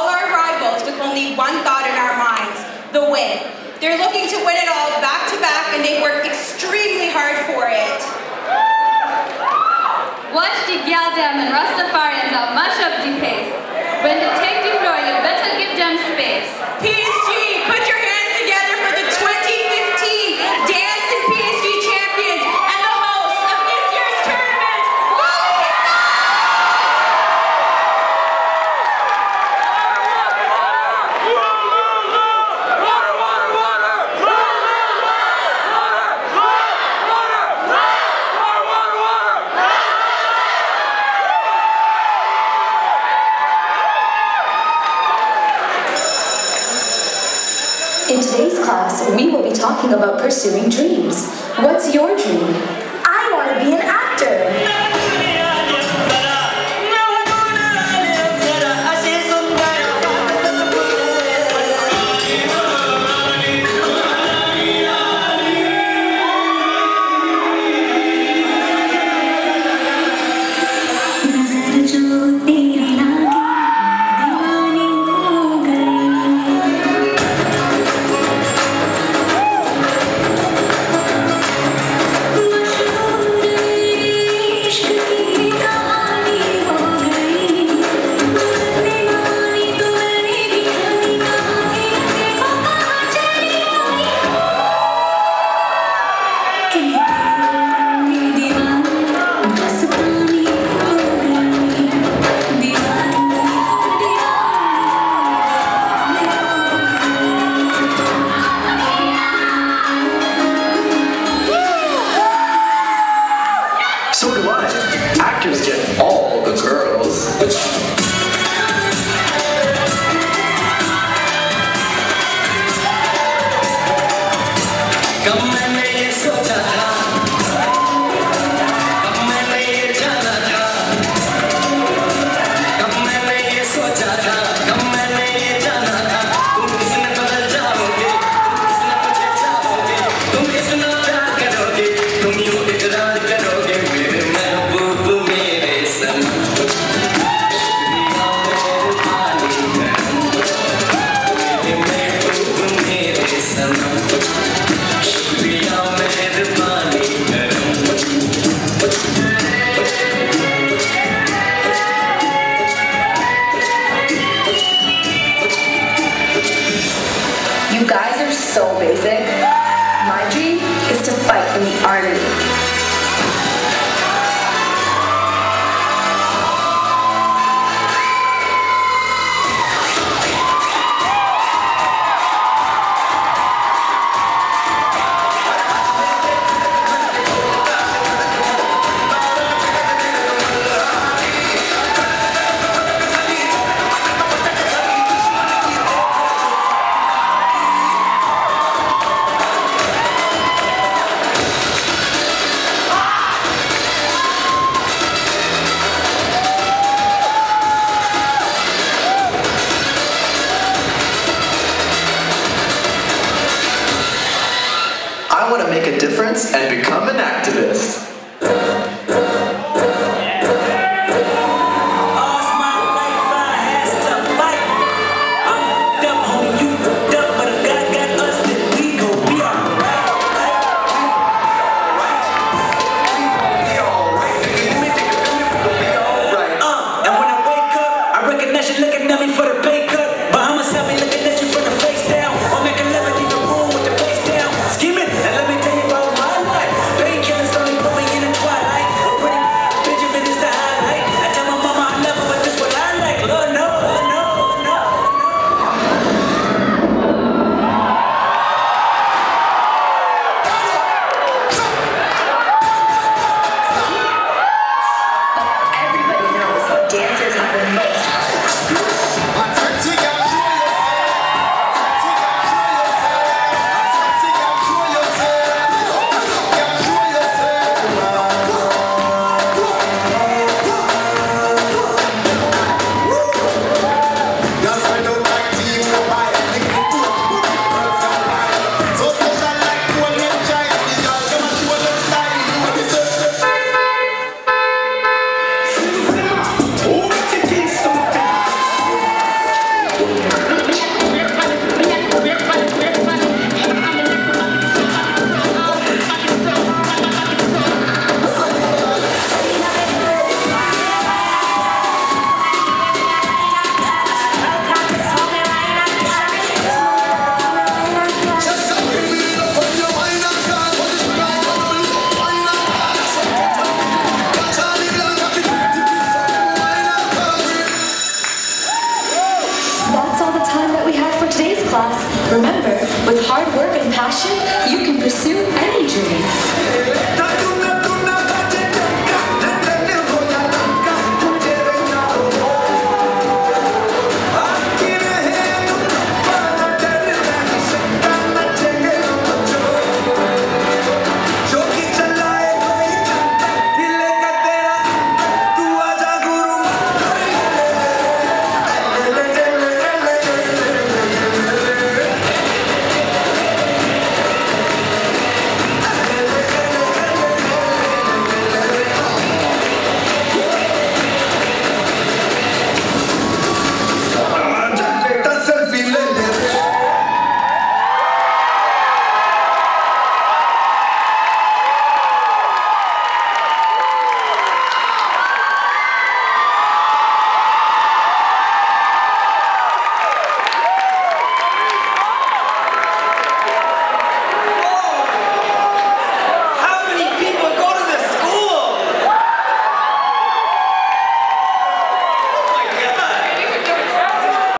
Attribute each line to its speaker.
Speaker 1: all our rivals with only one thought in our minds, the win. They're looking to win it all back to back and they work extremely hard for it.
Speaker 2: Watch the and Rastafarians are much of the pace. When the
Speaker 3: take class, we will be talking about pursuing dreams. What's your dream? fight in the
Speaker 4: Iron and become